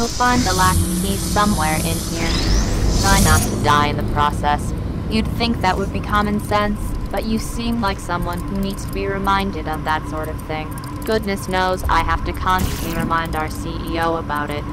You'll find the last key somewhere in here. Try not to die in the process. You'd think that would be common sense, but you seem like someone who needs to be reminded of that sort of thing. Goodness knows I have to constantly remind our CEO about it.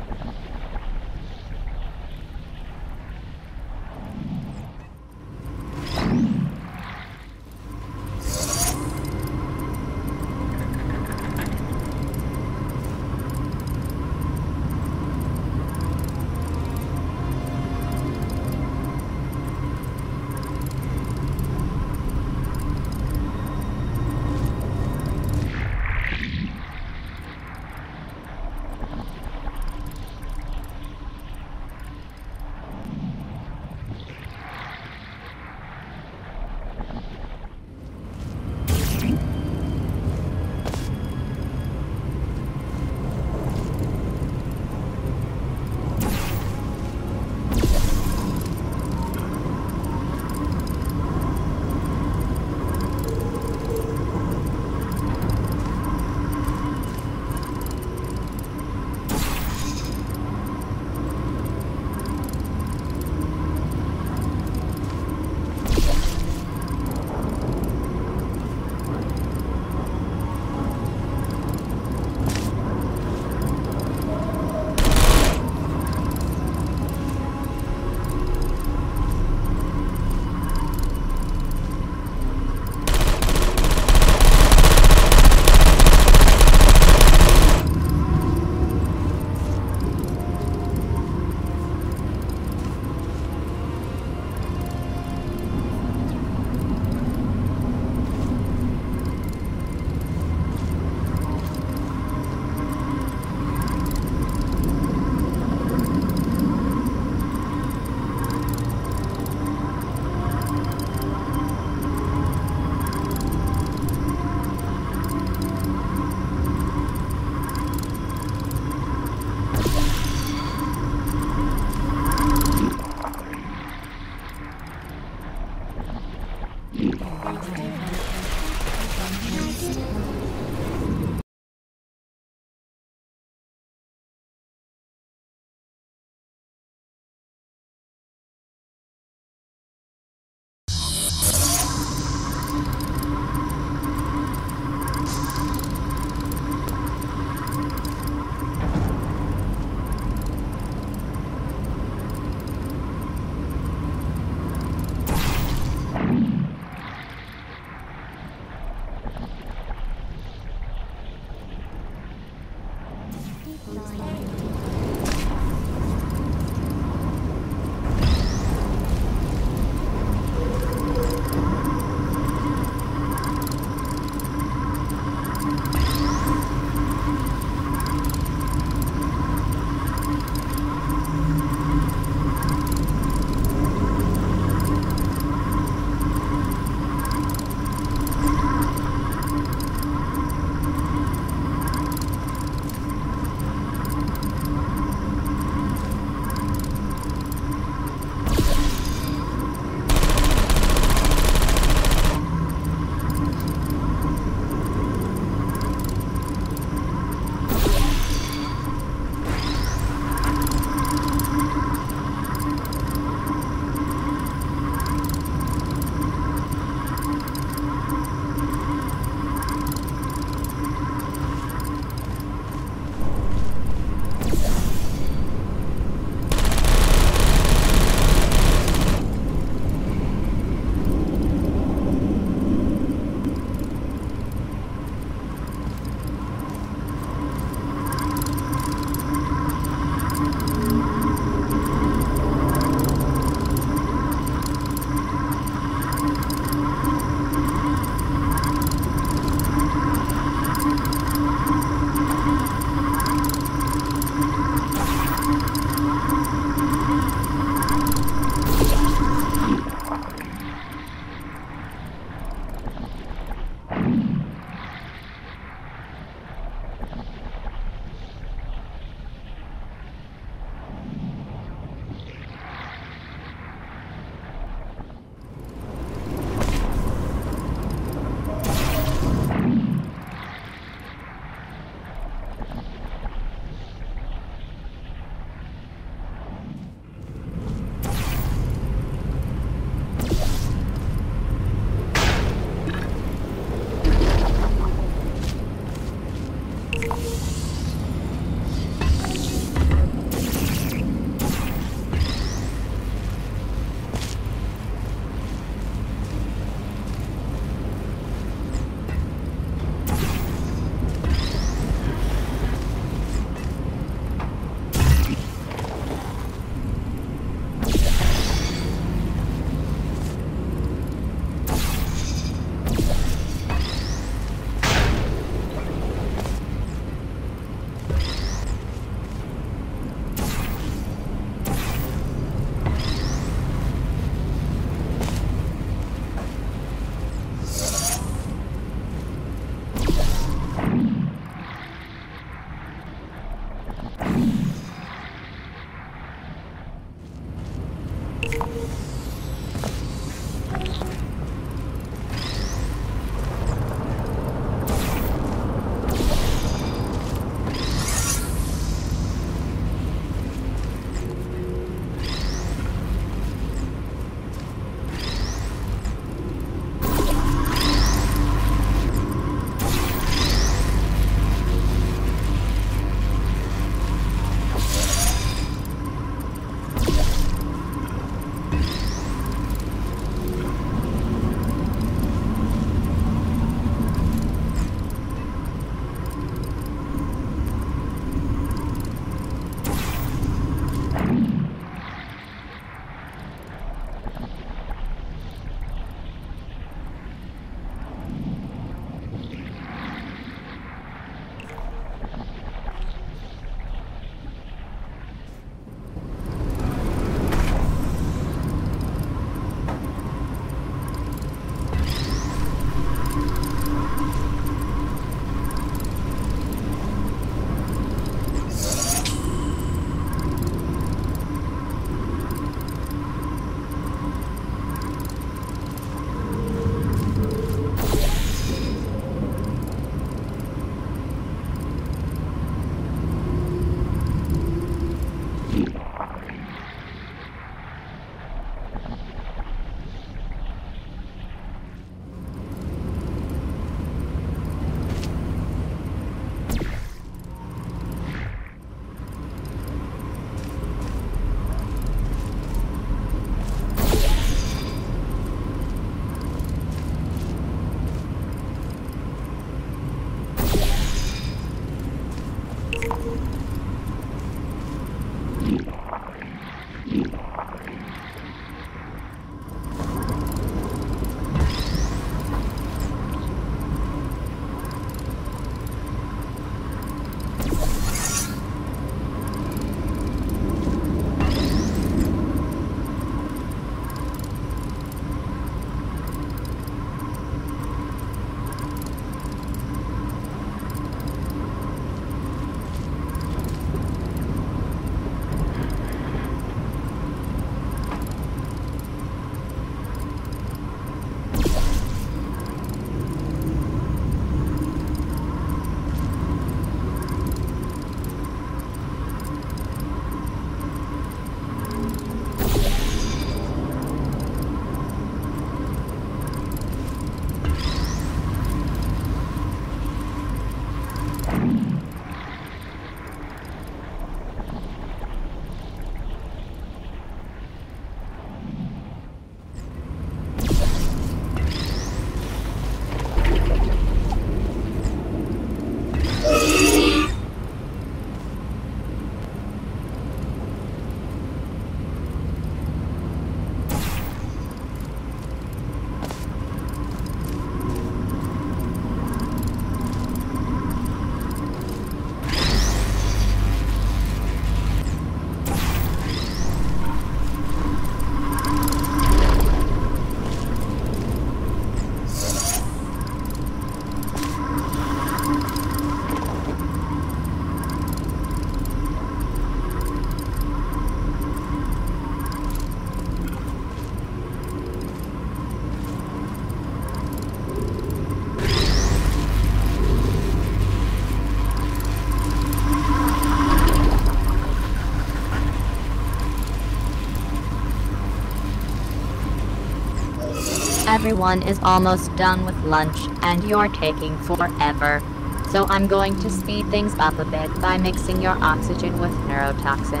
Everyone is almost done with lunch, and you're taking forever. So I'm going to speed things up a bit by mixing your oxygen with neurotoxin.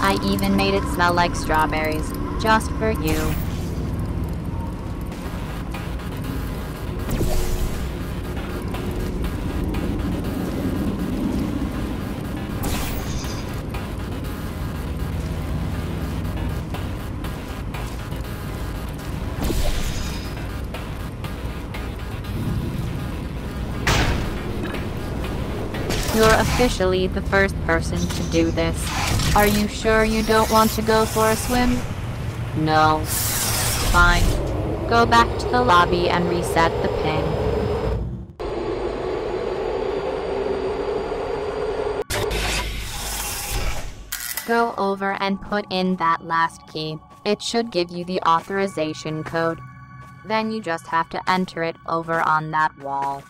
I even made it smell like strawberries, just for you. Officially the first person to do this. Are you sure you don't want to go for a swim? No. Fine. Go back to the lobby and reset the pin. Go over and put in that last key. It should give you the authorization code. Then you just have to enter it over on that wall.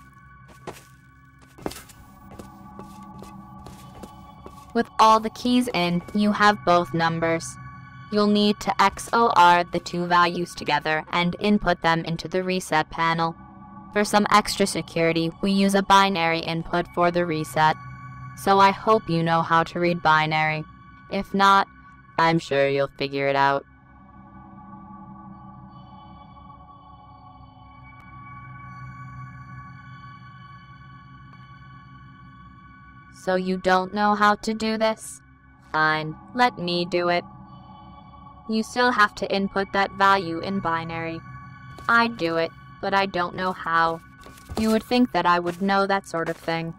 With all the keys in, you have both numbers. You'll need to XOR the two values together and input them into the reset panel. For some extra security, we use a binary input for the reset. So I hope you know how to read binary. If not, I'm sure you'll figure it out. So you don't know how to do this? Fine, let me do it. You still have to input that value in binary. I'd do it, but I don't know how. You would think that I would know that sort of thing.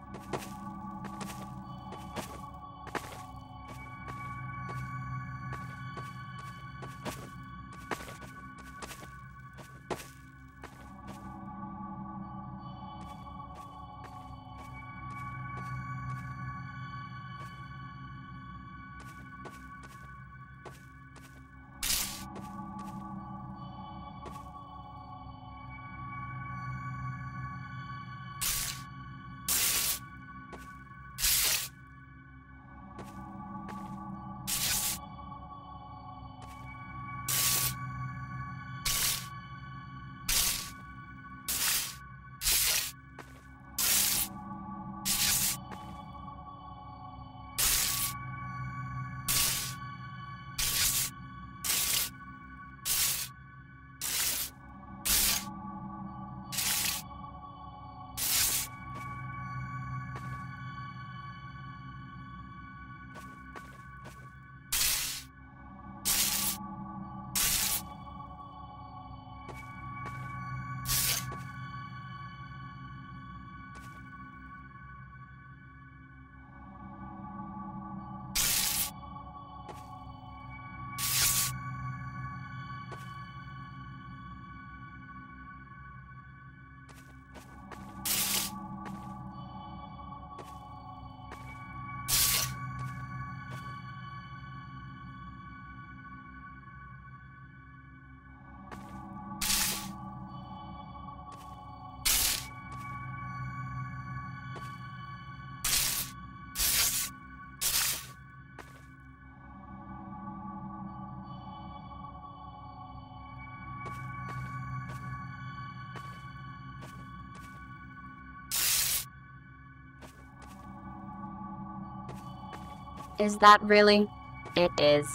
Is that really? It is.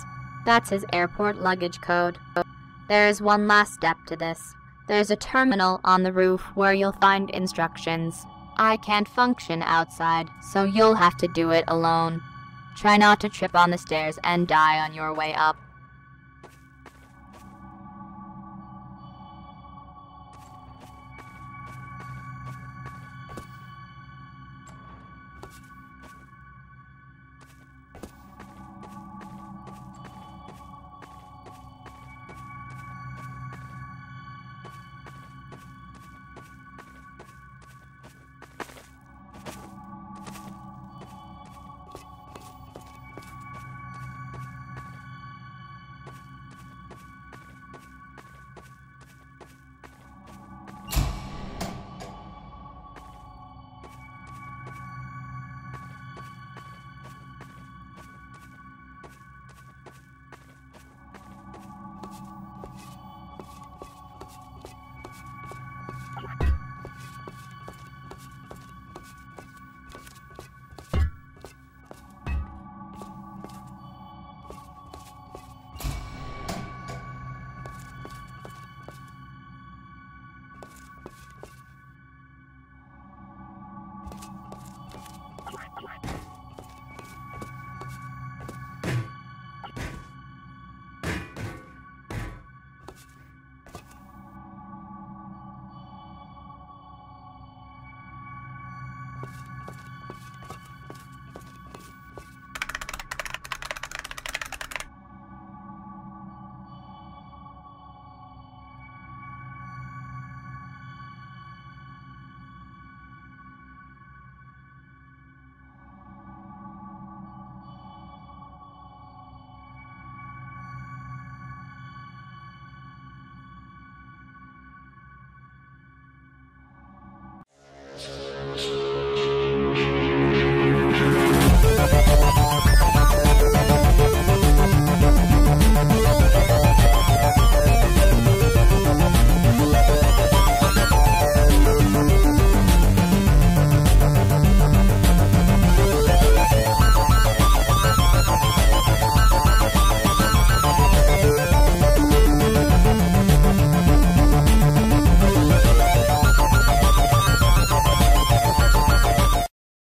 That's his airport luggage code. There is one last step to this. There's a terminal on the roof where you'll find instructions. I can't function outside, so you'll have to do it alone. Try not to trip on the stairs and die on your way up.